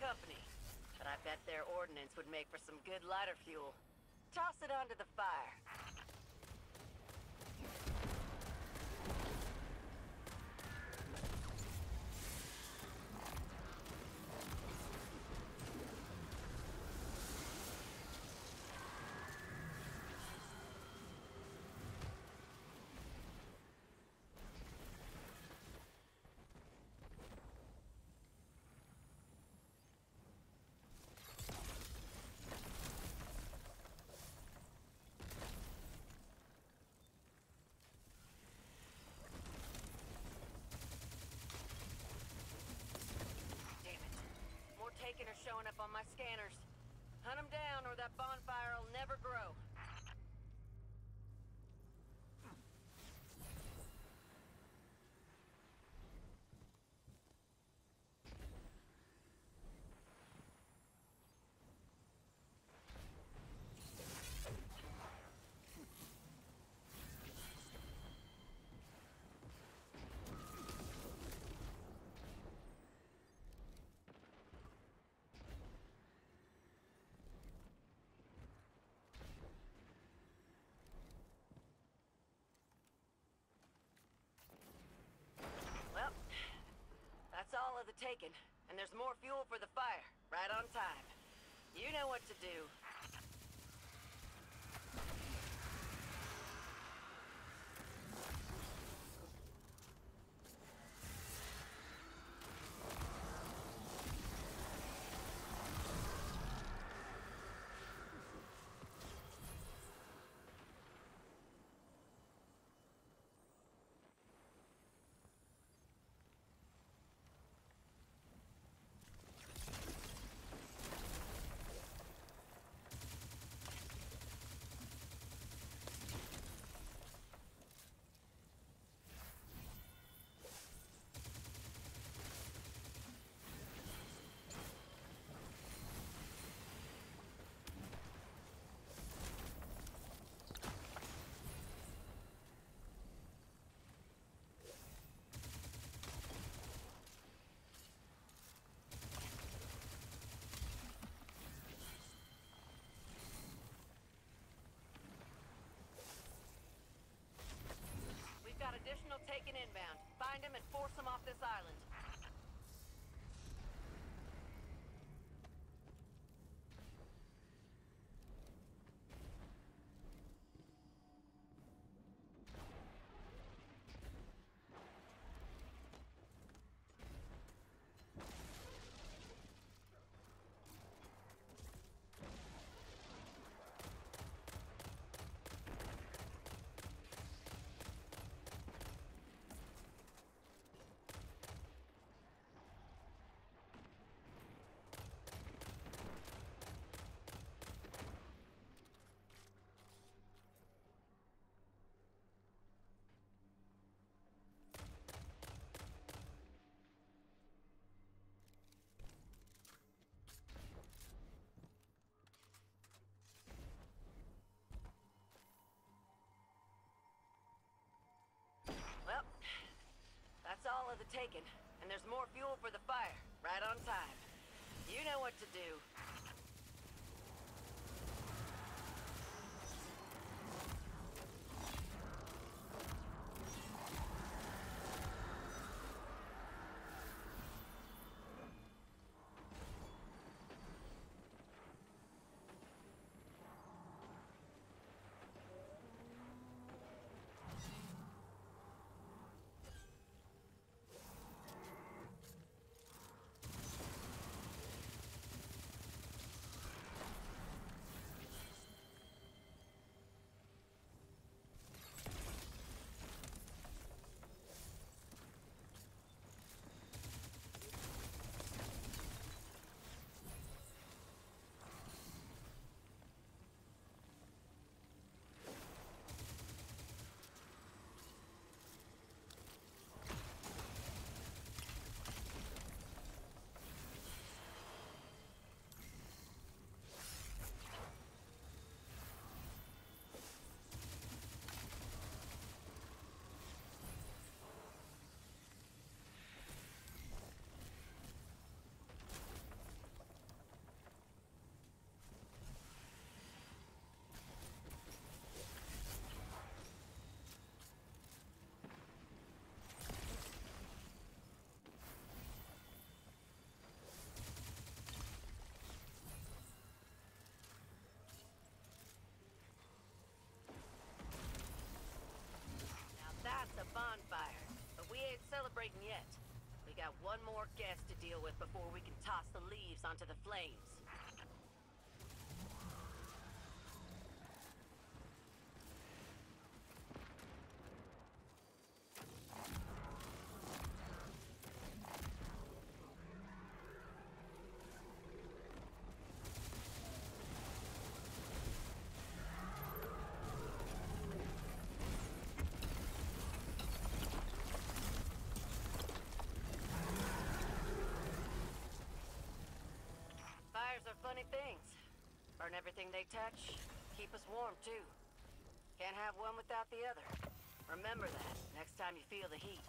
company, but I bet their ordnance would make for some good lighter fuel. Toss it onto the fire. Damn it. More taken are showing up on my scanners. Hunt them down or that bonfire will never grow. The taken. And there's more fuel for the fire, right on time. You know what to do. Of the taken. And there's more fuel for the fire, right on time. You know what to do. Before we can toss the leaves onto the flames. Everything they touch. Keep us warm, too. Can't have one without the other. Remember that next time you feel the heat.